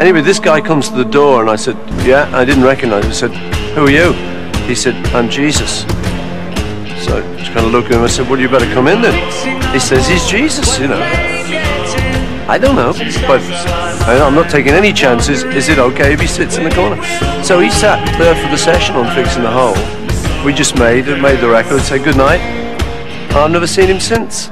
Anyway, this guy comes to the door and I said, yeah, I didn't recognize him. I said, who are you? He said, I'm Jesus. So I just kind of looked at him. I said, well, you better come in then. He says, he's Jesus, you know. I don't know, but I'm not taking any chances. Is it okay if he sits in the corner? So he sat there for the session on Fixing the Hole. We just made it, made the record, said good night. I've never seen him since.